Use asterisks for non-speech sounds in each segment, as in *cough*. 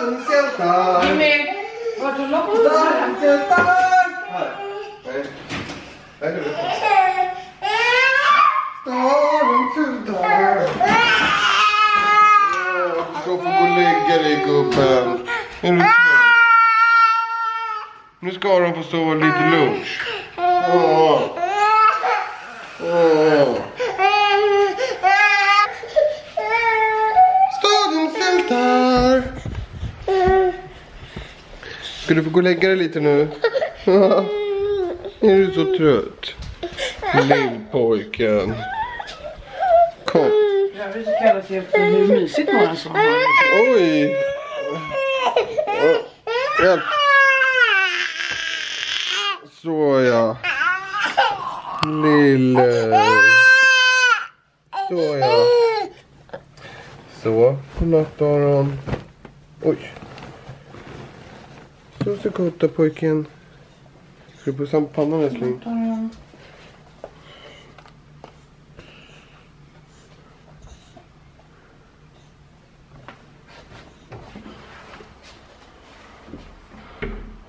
Stadens hjältar. Här. Nej. Nej, nu. Stadens hjältar. Du ska få gå och lägga dig gubben. Är du trött? Nu ska de få sova lite lunch. Åh. Ska du få gå och lägga dig lite nu? Är du så trött? Lillpojken. Kom. Jag vill kalla sig hur mysigt man så har. Oj. Hjälp. Så ja. Lille. Så ja. Så. Godnatt Aron. Oj. Så gott då pojken. Ska du pussa på pannan älskling?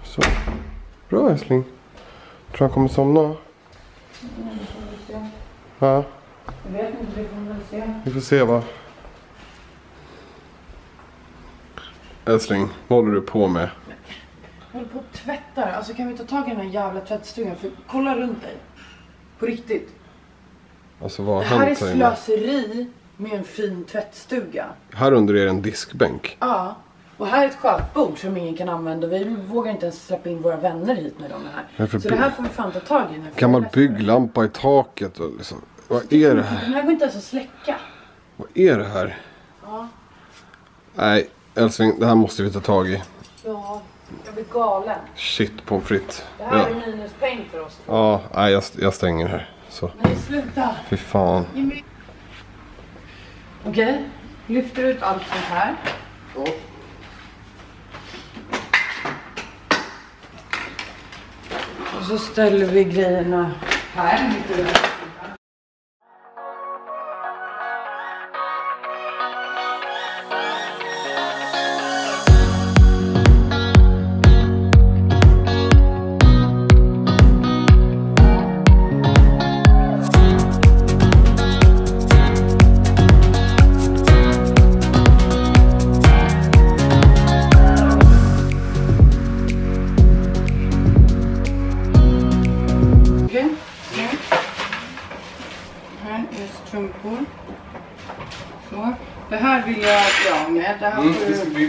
Så. Bra älskling. Tror han kommer somna? Ja, Jag vet inte, får vi väl se. vi får se va. Älskling, vad håller du på med? Jag håller på och tvättar. Alltså kan vi ta tag i den här jävla tvättstugan? För kolla runt dig. På riktigt. Alltså vad Det har här är hänt här inne? slöseri med en fin tvättstuga. Här under är en diskbänk. Ja. Och här är ett skötbord som ingen kan använda. Vi vågar inte ens släppa in våra vänner hit med dem här. Varför Så det här får vi fan ta tag i Gammal är bygglampa i taket och liksom. Vad är det här? Den här går inte ens att släcka. Vad är det här? Ja. Nej, älskling, det här måste vi ta tag i. Ja. Jag blir galen. Shit pommes frites. Det här Ja, är minuspeng för oss. ja nej, jag, jag stänger här. Så, Nej, sluta. fy fan. Okej. Lyfter ut allt sånt här. Och så ställer vi grejerna här.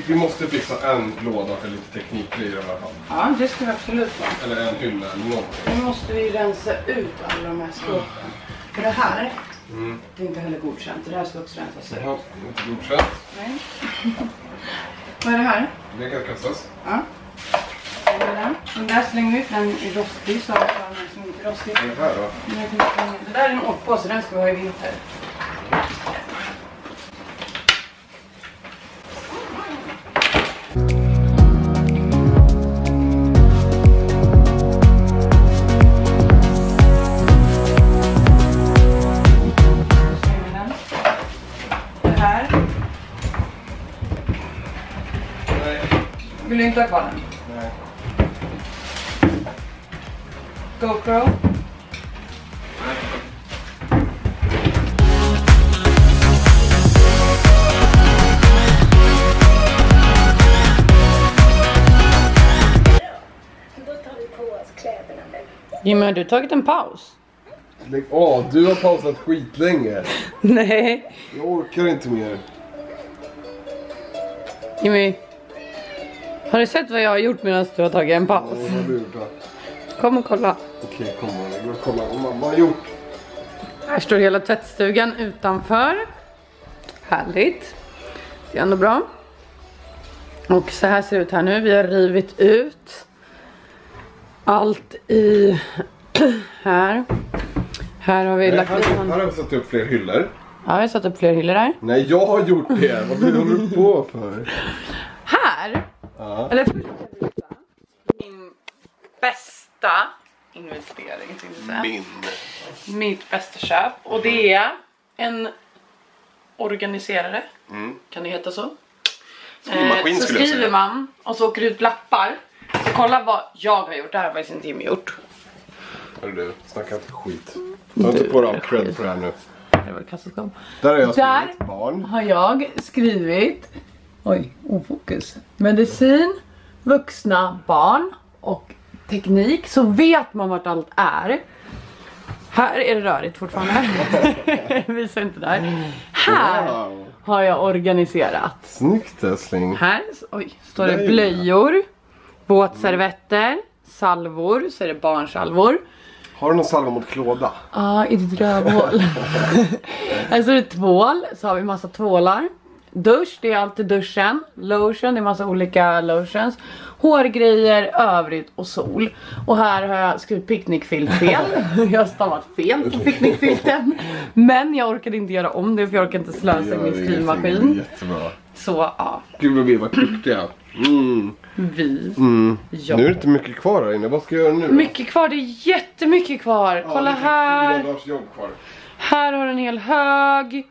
Vi, måste fixa en låda för lite teknikgrejer i alla fall. Ja, det ska vi absolut vara. Eller en hylla eller någonting. Nu måste vi rensa ut alla de här skåpen. För det här, Mm. det är inte heller godkänt. Det här ska också rensas ut. Jaha, inte godkänt. Nej. Vad är det här? Det kan kastas. Ja. Är det? Den där slänger vi för den är rostig. Så den som inte är rostig. Är det här då? Det där är en åkpåse, den ska vi ha i vinter. Vill du inte ha kvar den? Nej. GoPro. Då tar vi på oss kläderna nu. Jimmy, har du tagit en paus? Lägg av, du har pausat skitlänge. *laughs* Nej. Jag orkar inte mer. Jimmy. Har du sett vad jag har gjort medan du har tagit en paus? Vad har du gjort då? Kom och kolla. Okej, kom. Jag går och kollar vad mamma har gjort. Här står hela tvättstugan utanför. Härligt. Det är ändå bra. Och så här ser det ut här nu. Vi har rivit ut allt i *clears throat* här. Här har vi Nej, lagt här, lite här har vi satt upp fler hyllor. Ja, vi har satt upp fler hyllor där. Nej, jag har gjort det. Vad håller du på för? Här! Ja. Eller först ska jag visa min bästa investering tänkte jag säga. Min. Mitt bästa köp. Och det är en organiserare. Mm. Kan det heta så? Skrivmaskin så skulle jag skriver säga. man och så åker det ut lappar. Så kolla vad jag har gjort. Det här har faktiskt inte Jimmy gjort. Hörru du, snacka inte skit. Ta inte på dig all cred för det här nu. Det var. Där har jag Där. skrivit barn. Har jag skrivit, oj, ofokus. Medicin, vuxna, barn och teknik. Så vet man vart allt är. Här är det rörigt fortfarande. *laughs* Visar inte där. Här Wow. har jag organiserat. Snyggt älskling. Här oj, står det blöjor, våtservetter, salvor, så är det barnsalvor. Har du någon salva mot klåda? Ja, i ditt rövhål. *laughs* här står det tvål, så har vi massa tvålar. Dusch, det är alltid duschen. Lotion, det är massa olika lotions. Hårgrejer, övrigt och sol. Och här har jag skrivit picknickfilt fel. *laughs* jag har stavat fel på picknickfilten. Men jag orkade inte göra om det för jag orkar inte slösa i min skrivmaskin. Jättebra. Så ja, Gud vad vi var duktiga. Mm. vi. Mm. Ja. Nu är det inte mycket kvar här inne. Vad ska jag göra nu då? Mycket kvar, det är jättemycket kvar. Ja, Kolla här. Här har du en hel hög.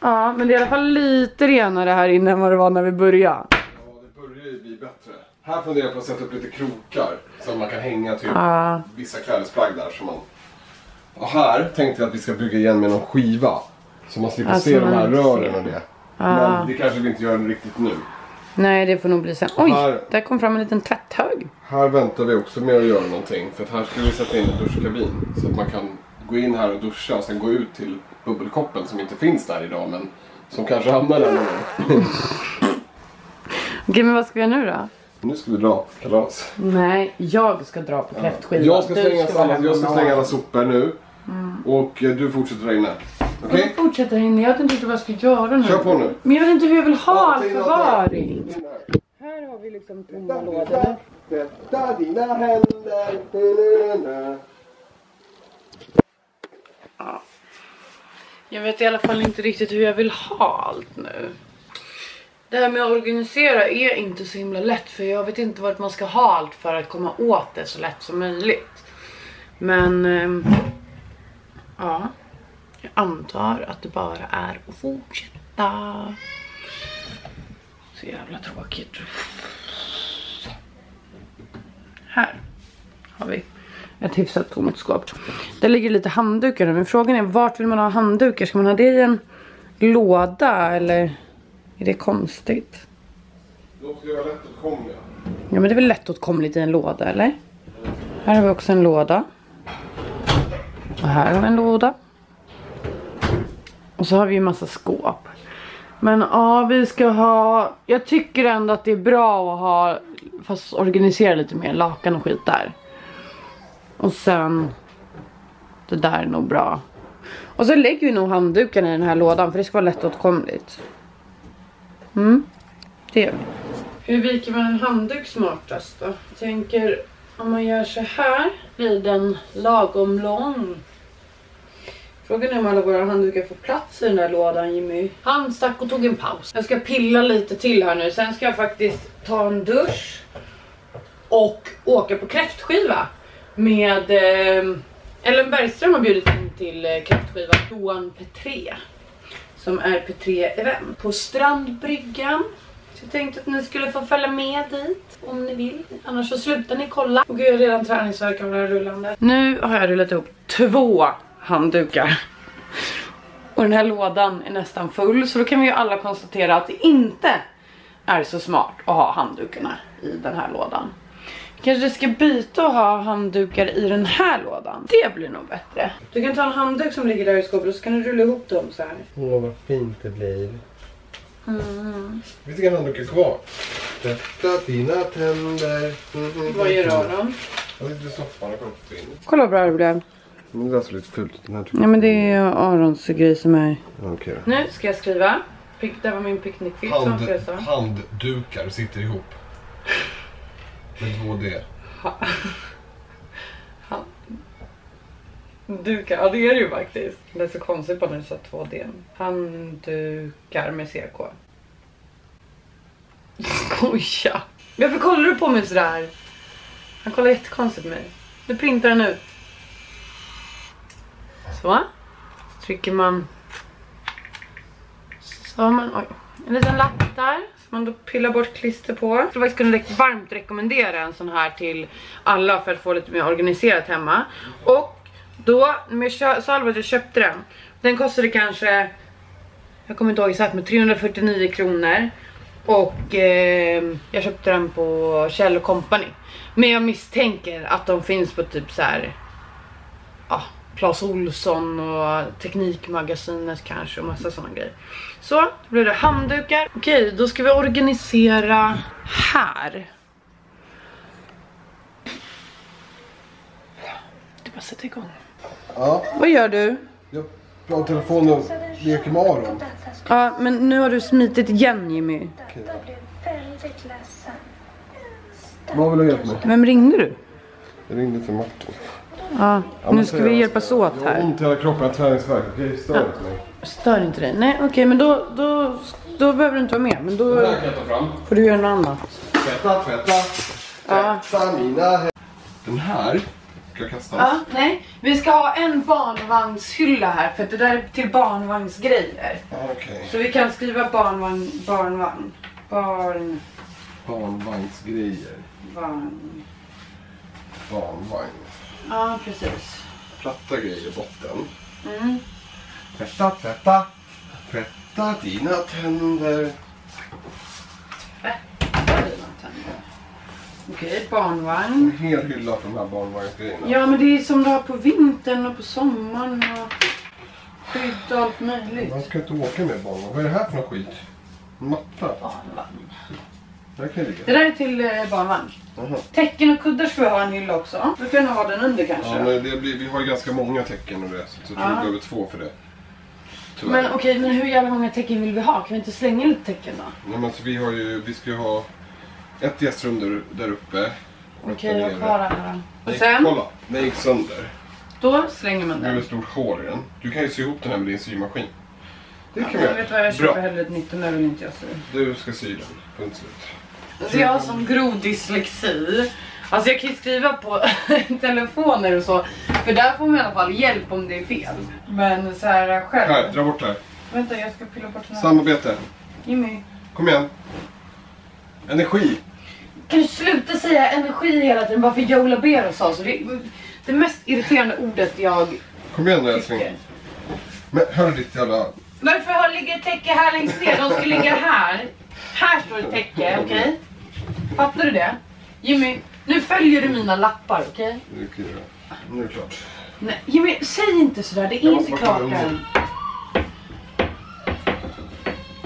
Ja, men det är i alla fall lite renare här inne än vad det var när vi började. Ja, det börjar ju bli bättre. Här funderar jag på att sätta upp lite krokar. Så man kan hänga typ Ja. vissa klädesplagg där. Som man... Och här tänkte jag att vi ska bygga igen med någon skiva. Så man slipper Alltså, se de här rören och det. Ja. Men det kanske vi inte gör riktigt nu. Nej, det får nog bli sen. Oj, Här- där kom fram en liten tvätthög. Här väntar vi också med att göra någonting. För att här ska vi sätta in en duschkabin. Så att man kan gå in här och duscha och sen gå ut till bubbelkoppen som inte finns där idag. Men som kanske hamnar där någon gång. *laughs* Okej, men vad ska vi göra nu då? Nu ska vi dra kalas. Nej, jag ska dra på kräftskivan. Jag ska Du slänga, vara alla, jag ska slänga alla sopor nu. Och eh, du fortsätter där inne. Okej? Jag fortsätter inne. Jag vet inte riktigt vad jag ska göra nu. Kör på nu. Men jag vet inte hur jag vill ha all förvaring. In här. Här har vi liksom tomma lådor. Tvätta dina händer. Jag vet i alla fall inte riktigt hur jag vill ha allt nu. Det här med att organisera är inte så himla lätt för jag vet inte vart man ska ha allt för att komma åt det så lätt som möjligt. Men ehm, ja, jag antar att det bara är att fortsätta. Så jävla tråkigt. Här har vi ett hyfsat tomt skåp. Där ligger lite handdukar nu, men frågan är vart vill man ha handdukar? Ska man ha det i en låda eller är det konstigt? De ska vara lättåtkomliga. Ja men det är väl lättåtkomligt i en låda eller? Här har vi också en låda. Och här har vi en låda. Och så har vi ju massa skåp. Men ja, vi ska ha... Jag tycker ändå att det är bra att ha... Fast organisera lite mer lakan och skit där. Och sen... Det där är nog bra. Och så lägger vi nog handduken i den här lådan för det ska vara lättåtkomligt. Mm, det gör vi. Hur viker man en handduk smartast då? Jag tänker om man gör så här blir den lagom lång. Frågan är om alla våra handdukar får plats i den där lådan Jimmy. Han stack och tog en paus. Jag ska pilla lite till här nu. Sen ska jag faktiskt ta en dusch. Och åka på kräftskiva. Med eh, Ellen Bergström har bjudit in till eh, kräftskiva Johan Petré. Som är Petré Event. På Strandbryggan. Så jag tänkte att ni skulle få följa med dit om ni vill. Annars så slutar ni kolla. Och gud jag har redan träningsvärk av det här rullande. Nu har jag rullat ihop två handdukar. Och den här lådan är nästan full så då kan vi ju alla konstatera att det inte är så smart att ha handdukarna i den här lådan. Kanske ska byta och ha handdukar i den här lådan. Det blir nog bättre. Du kan ta en handduk som ligger där i skåpet och så kan du rulla ihop dem så här. Åh vad fint det blir. Mm. Det inga handdukar kvar? Tvätta dina tänder. Mm, Vad gör öron? Jag sitter i soffan och kollar på film. Kolla vad bra det blev. Men det är så lite fult den här. Ja men det är Arons grej som är... Okej då. Nu ska jag skriva. Pick, det var min picknickfilt som Hand, jag sa. handdukar sitter ihop. Med två D. Dukar, ja det är det ju faktiskt. Det är så konstigt bara när du sa 2D. Handdukar med CK. *laughs* Skoja! Varför kollar du på mig sådär? Han kollar jättekonstigt på mig. Nu printar han ut. Så. Trycker man. Så har man, oj. En liten lapp där man då pillar bort klister på. Jag skulle faktiskt kunna varmt rekommendera en sån här till alla för att få lite mer organiserat hemma. Och då, med jag att jag köpte den, den kostade kanske, jag kommer inte ihåg exakt men 349 kronor. Och eh, jag köpte den på Kjell Company. Men jag misstänker att de finns på typ så här ja, Clas Ohlson och Teknikmagasinet kanske och massa sådana grejer. Så, då blir det handdukar. Okej, då ska vi organisera här. Är bara sätta igång. Ja, Vad gör du? jag pratar telefon och leker med Aron. Ja, men nu har du smitit igen Jimmy. detta blir väldigt ledsen. Vad vill du ha hjälp med? Vem ringde du? Jag ringde till Martin. Ja, Ja, nu ska vi hjälpas åt Jag har här. ont i hela kroppen, jag har träningsvärk. Okej, stör inte mig. Stör inte dig. Nej, okej, men då, då, då behöver du inte vara med. Men då Den här kan jag ta fram. får du göra något annat. Tvätta, tvätta. Ja. Tvätta mina hä- Den här ska kastas. Ja, nej. Vi ska ha en barnvagnshylla här för att det där är till barnvagnsgrejer. Okej. Så vi kan skriva barnvagn, barnvagn, barn, Barnvagnsgrejer. vagn. Barnvagn. Ja, precis. Platta grejer i botten. Mm. Tvätta, tvätta. Tvätta dina tänder. Okej, barnvagn. En hel hylla för de här barnvagnsgrejerna. Ja, men det är som du har på vintern och på sommaren och skydd och allt möjligt. Man ska inte åka med barnvagn. Vad är det här för något skit? Matta? Barnvagn. Det där är till eh, barnvagn. Aha. Tecken och kuddar ska vi ha en hylla också. Då kan du ha den under kanske. Ja, men det blir, vi har ju ganska många tecken och det. Så jag tror vi behöver två för det. Tyvärr. Men okej, men hur jävla många tecken vill vi ha? Kan vi inte slänga lite tecken då? Nej, men alltså, vi, har ju, vi ska ju ha ett gästrum där, där uppe. och Okej, jag har kvar den här. Och Nej, sen, Kolla, den gick sönder. då slänger man Det är den. ett stort hål i den. Du kan ju sy ihop den här med din symaskin. Det kan vi Jag göra. vet vad, jag Bra. köper hellre ett nytt och nu vill inte jag sy. Du ska sy den. Punkt slut. Alltså jag har som grov dyslexi. Alltså jag kan ju skriva på *laughs* telefoner och så. För där får man i alla fall hjälp om det är fel. Men så här själv. Här, dra bort det här. Vänta jag ska pilla bort den här. Samarbete. Jimmy. Kom igen. Energi. Kan du sluta säga energi hela tiden bara för Joe Labero sa så? Det det mest irriterande ordet jag Kom igen nu älskling. Men hör ditt jävla... Varför har ligger täcke här längst ner? De ska ligga här. Här står ett täcke, okej? Fattar du det? Jimmy, nu följer du mina lappar, okej? Kan jag göra. Nu är det klart. Nej, Jimmy, säg inte sådär. Det är Jag inte måste klart kolla än.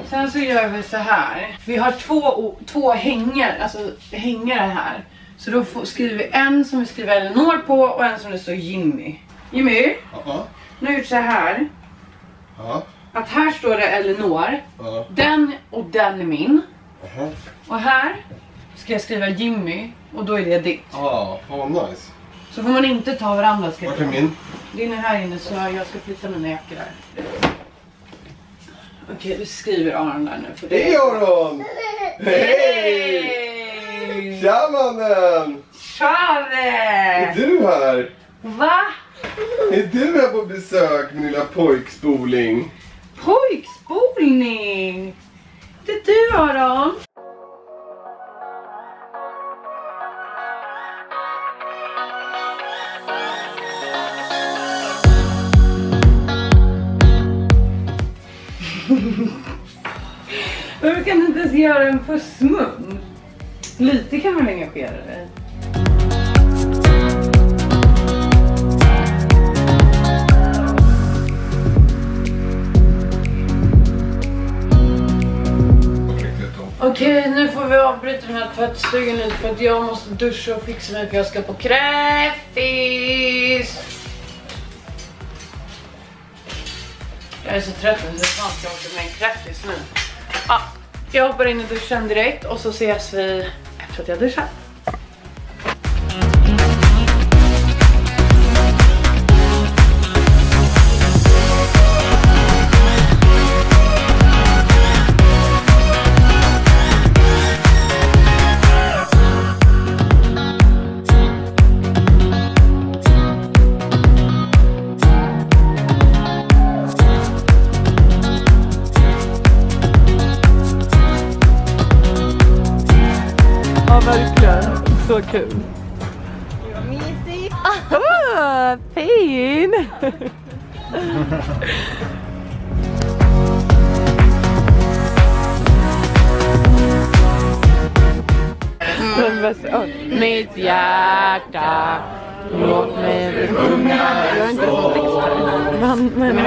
Sen så gör vi så här. Vi har två, två hängare, alltså hängare här. Så då får, skriver vi en som vi skriver Elinor på och en som det står Jimmy. Jimmy, Ja. nu har jag gjort så här. Ja. Att här står det Elinor. Ja. Den och den är min. Jaha. Och här ska jag skriva Jimmy och då är det ditt. Ja, vad nice. Så får man inte ta varandras Vart är grejer. min? Din är här inne så jag ska flytta mina jackor här. Okej, vi skriver Aron där nu. För det Hej Aron! Hej! Tja mannen! Tjare! Är du här? Va? Är du här på besök min lilla pojkspoling? Pojkspolning! Det är du Aron! Varför kan du inte ens göra en pussmun? Lite kan man engagera dig. Okej, nu får vi avbryta den här tvättstugan lite för att jag måste duscha och fixa mig för jag ska på kräftis. Jag är så trött nu så fan ska jag åka med en kräftis nu. Ja, jag hoppar in i duschen direkt och så ses vi efter att jag duschat. Kul. Mysigt. Oh, fin! Mitt hjärta Låt mig sjunga Jag har inte fått texten. Men, men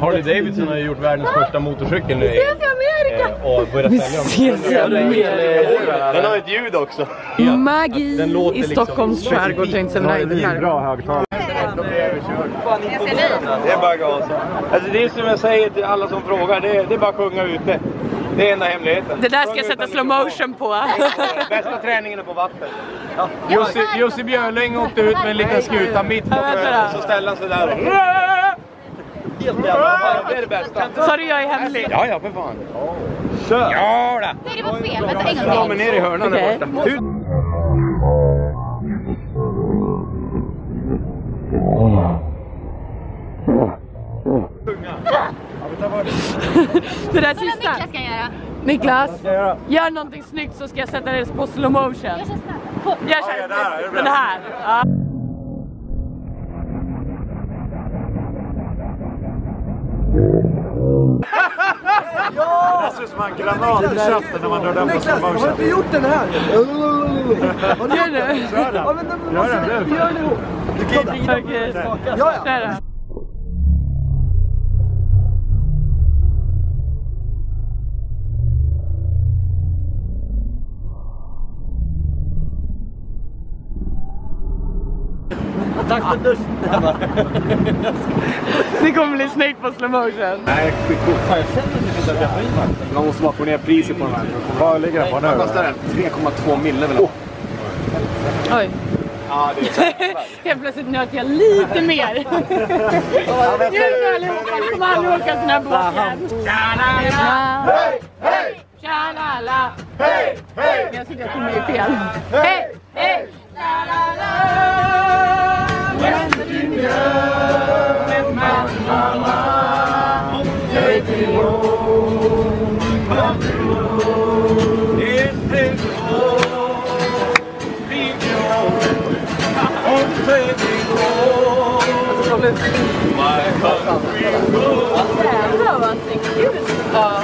Harley Davidson har ju gjort världens första motorcykel nu. Ses i Amerika! Och börjat sälja dem. Ses i Amerika. Den har ett ljud också. Magi Den låter i liksom Stockholms skärgård tänkte jag säga. Här. högtalare. Det är bara gas. Alltså det är som jag säger till alla som frågar, det är, det är bara att sjunga ute. Det är enda hemligheten. Det där ska jag sätta slow motion på. *laughs* Bästa träningen är på vatten. Jussi, Jussi Björling åkte ut med en liten skuta mitt på sjön. då. Så ställde han sig där och... Helt jävla Det är det bästa. Sa du jag är hemlig? Ja, ja, för fan. Kör! Ja, då. Nej, det var fel. Vänta, en Ja, gång men till. ner i hörnan Okej. där borta. *laughs* Det där sista. Niklas kan göra. Niklas, gör någonting snyggt så ska jag sätta det på slow motion. Jag kör snabbt. Jag kör den här. Ja. En granat i käften när man drar den på slow motion. inte gjort den här? Gör det. Ja, men den vi gör det ihop. Okej. Ja, ja. Kör då. Tack för duschen. Det kommer bli snyggt på slow motion. Nej, skitcoolt. Fan, jag känner inte att jag får i mig. Man måste bara få ner priset på den här. Vad ligger den på nu? Vad kostar den? 3,2 mille väl? Oj. Ja, det är *laughs* Helt plötsligt nöt jag lite mer. *laughs* Nu kommer aldrig åka sån här båt igen. Tja-la-la. Tja-la-la. Men jag tycker att det är fel. Hej! Hej! Jävlar vad han sticker ut. Ja.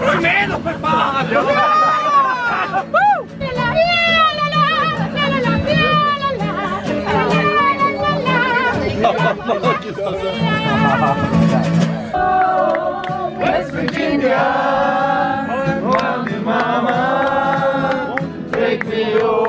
Sjung med då för fan! Åh, 4999. Där ja. Oj, oj.